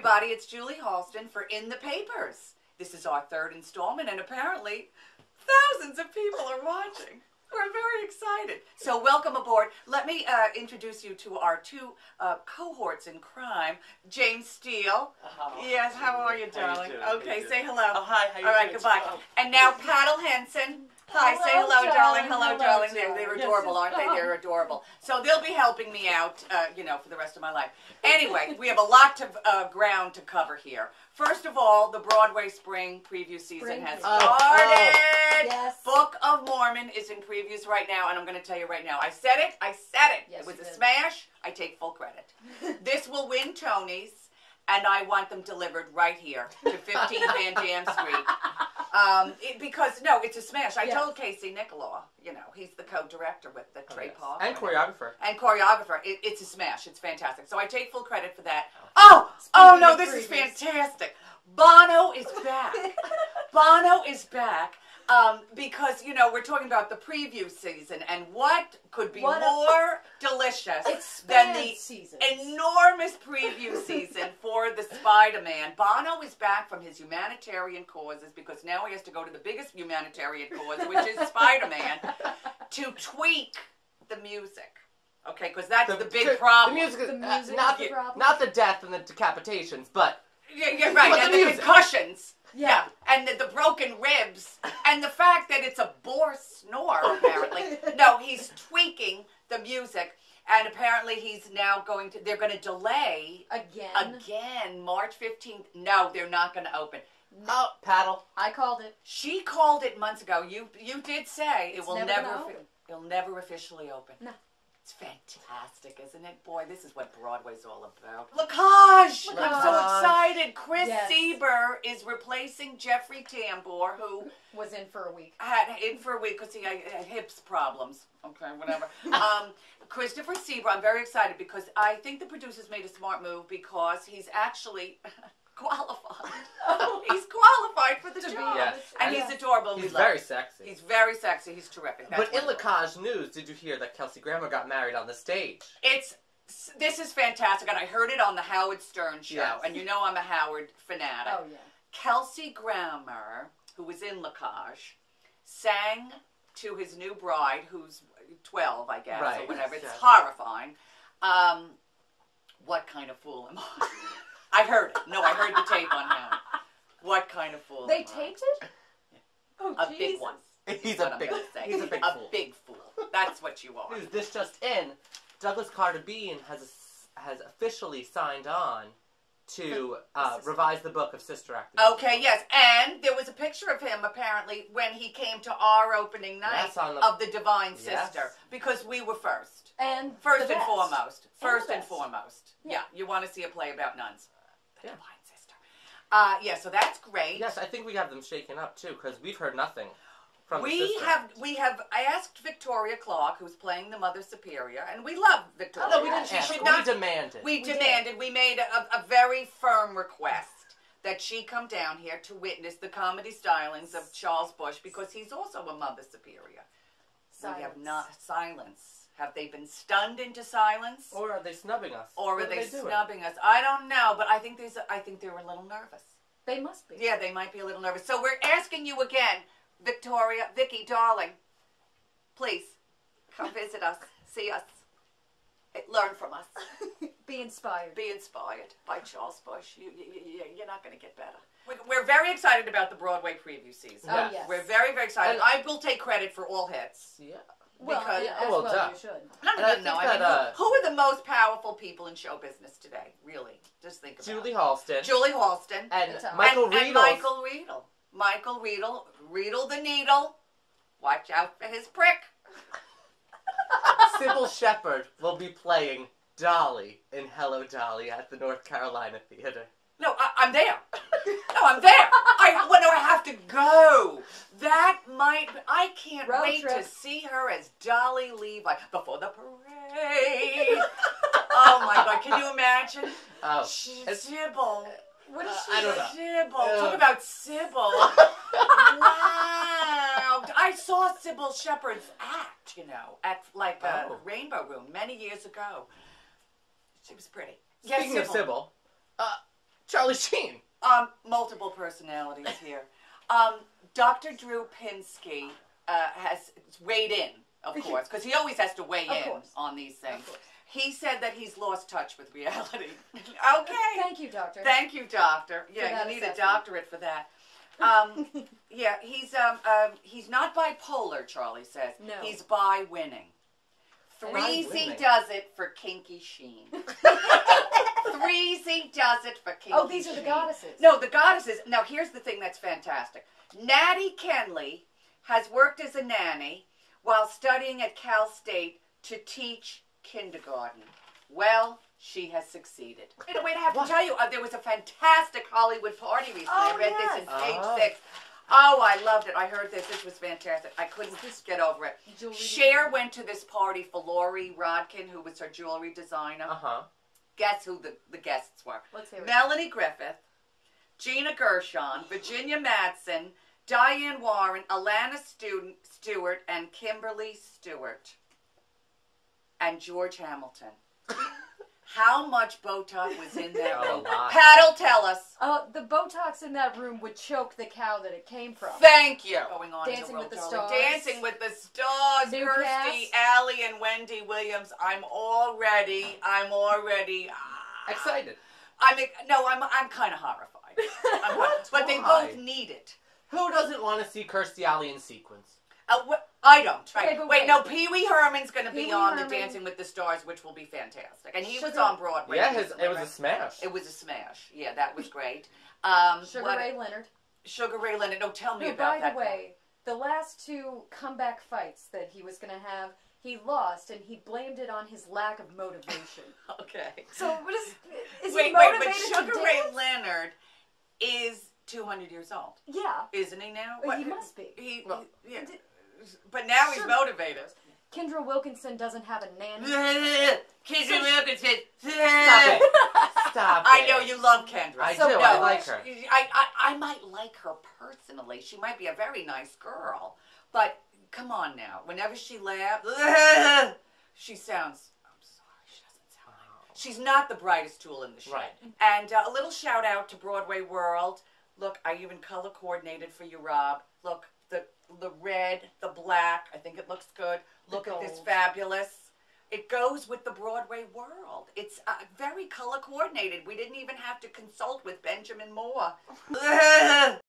everybody. It's Julie Halston for In the Papers. This is our third installment, and apparently, thousands of people are watching. We're very excited. So, welcome aboard. Let me uh, introduce you to our two uh, cohorts in crime James Steele. Oh, yes, how are you, darling? How you okay, say hello. Oh, hi, how you All right, doing? goodbye. Oh. And now, Paddle Henson. Hi, say Hello, darling. Hello, darling. They're, they're Yes, adorable, yes. aren't they? Oh. They're adorable. So they'll be helping me out, uh, you know, for the rest of my life. Anyway, we have a lot of uh, ground to cover here. First of all, the Broadway Spring preview season Spring has preview. Oh, started. Yes. Book of Mormon is in previews right now, and I'm going to tell you right now. I said it. I said it. Yes, it was you a did. smash. I take full credit. this will win Tonys, and I want them delivered right here to 15 Van Dam Street. Um, it, because no, it's a smash. I Yes. told Casey Nicholaw, you know, he's the co-director with the Trey yes. Paul And choreographer. and choreographer. It, it's a smash. It's fantastic. So I take full credit for that. Oh, oh Speaking no, of this is previews. fantastic. Bono is back. Bono is back. Um, because you know we're talking about the preview season, and what could be What a- more delicious than the seasons. enormous preview season for the Spider-Man. Bono is back from his humanitarian causes because now he has to go to the biggest humanitarian cause, which is Spider-Man, to tweak the music. Okay, because that's the, big problem. The music, is, The uh, not is the the problem. not the death and the decapitations, but Yeah, you're right. But and the the, music. concussions. Yeah. And the, the broken ribs. And the fact that it's a bore snore, apparently. no, he's tweaking the music. And apparently he's now going to, they're going to delay Again. again March 15th. No, they're not going to open. oh, paddle. I called it. She called it months ago. You you did say it It's will never never, gonna offi- open. it'll never officially open. No. It's fantastic, isn't it? Boy, this is what Broadway's all about. La Cage! I'm so excited. Chris Yes. Sieber is replacing Jeffrey Tambor, who Was in for a week. had in for a week because he had had hips problems. Okay, whatever. um, Christopher Sieber, I'm very excited because I think the producers made a smart move because he's actually qualified. he's qualified for the To be job. Yes. And Yeah. he's adorable. He's love very him. sexy. He's very sexy. He's terrific. That's but in wonderful. La Cage news, did you hear that Kelsey Grammer got married on the stage? it's this is fantastic, and I heard it on the Howard Stern show. Yes. And you know I'm a Howard fanatic. Oh yeah. Kelsey Grammer, who was in La Cage, sang to his new bride, who's 12, I guess, or Right. whatever. It's Yeah. horrifying. Um, what kind of fool am I? I heard it. No, I heard the tape on him. What kind of fool They am I? taped it. Oh A Jesus. big one. He's a big, I'm gonna say. he's a big a fool. big fool. That's what you are. News, This just in: Douglas Carter Beane has has officially signed on to uh, revise the book of Sister Act. Okay, yes, and there was a picture of him apparently when he came to our opening night Yes, the- of the Divine Yes. Sister because we were first, And first the and best. foremost, first the and foremost. Yeah, Yeah. you want to see a play about nuns, the Yeah. Divine Sister. Uh, yeah, so that's great. Yes, I think we have them shaken up too because we've heard nothing from the we Sister have we have I asked Victoria Clark, who's playing the Mother Superior, and we love Victoria. Oh, no, we didn't she ask. should We not demanded. We, We did. demanded, we made a, a very firm request that she come down here to witness the comedy stylings of Charles Busch because he's also a mother superior. We have Silence. not silence. Have they been stunned into silence, or are they snubbing us? or What are they, doing? snubbing us? I don't know, but I think there's. I think they were a little nervous. They must be. Yeah, they might be a little nervous. So we're asking you again, Victoria, Vicky, darling, please come visit us, see us, eh, learn from us. Be inspired. be inspired by Charles Busch. You, you, you, you're not going to get better. We- We're very excited about the Broadway preview season. Oh Yes. yes. We're very, very excited. And- I will take credit for all hits. Yeah. Well, because- yeah, Oh, as well, well duh. you should. No, And no, I no. think I mean, uh, who, who are the most powerful people in show business today? Really, just think about Julie it. Halston Julie Halston, and It's Michael and, Riedel. and Michael Riedel. Michael Riedel, Riedel the Needle. Watch out for his prick. Cybill Shepherd will be playing Dolly in Hello Dolly at the North Carolina Theater. No, I, I'm there. No, I'm there. I when do I have to go? That might. I can't Road wait to see her as Dolly Levi before the parade. oh my God! Can you imagine? Oh, She, it's- Sybil. What is Uh, she? I don't know. Sybil. Uh. Talk about Sybil. wow. I saw Cybill Shepherd's act, you know, at like a Oh. Rainbow Room many years ago. She was pretty. Speaking yes, of Sybil, uh, Charlie Sheen. Um, multiple personalities here. Um, Dr. Drew Pinsky uh, has weighed in, of course, because he always has to weigh Of in course. on these things. He said that he's lost touch with reality. okay. Thank you, doctor. Thank you, doctor. that Yeah, you need a assessment. doctorate for that. Um, yeah, he's um, um, he's not bipolar. Charlie says No. he's by winning. Threezy Bi-winning. does it for kinky sheen. Threezy does it for kinky. oh, these are the sheen. goddesses. No, the goddesses. Now, here's the thing that's fantastic. Natty Kenley has worked as a nanny while studying at Cal State to teach kindergarten. Well, she has succeeded. Wait, wait, I have What? to tell you, uh, there was a fantastic Hollywood party recently. I Oh, read yes. this in page Oh. six. Oh, I loved it. I heard this. This was fantastic. I couldn't just get over it. Jewelry Cher went to this party for Loree Rodkin, who was her jewelry designer. Uh huh. Guess who the, the guests were? Let's hear it. Melanie Griffith, Gina Gershon, Virginia Madsen, Diane Warren, Alana Student, Stewart, and Kimberly Stewart, and George Hamilton. How much Botox was in that Oh, a room? lot. Pat'll tell us. Uh, the Botox in that room would choke the cow that it came from. Thank you. Going on Dancing to with the Roll Stars. Dancing with the Stars. New Kirstie, cast. Alley, and Wendy Williams. I'm already. I'm already. ah. Excited. I'm no. I'm I'm kind of horrified. I'm What? But they Why? both need it. Who doesn't want to see Kirstie Alley in sequence? Uh, I don't. Okay, Right. but wait, wait. no. Pee Wee Herman's going to be Pee-wee on Herman. the Dancing with the Stars, which will be fantastic. And he was on Broadway. Yeah, his, it was a smash. It was a smash. Yeah, that was great. Um, Sugar what- Ray Leonard. Sugar Ray Leonard. No, tell me Who, about by that. the way, the last two comeback fights that he was going to have, he lost, and he blamed it on his lack of motivation. Okay. So what is is wait, he wait, motivated but Sugar to Ray dance? Leonard is 200 years old, Yeah, isn't he now? Well, he must be. He, Well- he- yeah. But now he's Sure. motivated. Kendra Wilkinson doesn't have a nanny. Kendra Wilkinson. Stop it. Stop I it. know you love Kendra. I So do. no, I like her. I, I, I might like her personally. She might be a very nice girl. But come on now. Whenever she laughs, she sounds. I'm sorry, she doesn't sound like. She's not the brightest tool in the shed. Right. And uh, a little shout out to Broadway World. Look, I even color coordinated for you, Rob. Look, the the red, the black. I think it looks good. Look at this fabulous. It goes with the Broadway world. It's uh, very color coordinated. We didn't even have to consult with Benjamin Moore.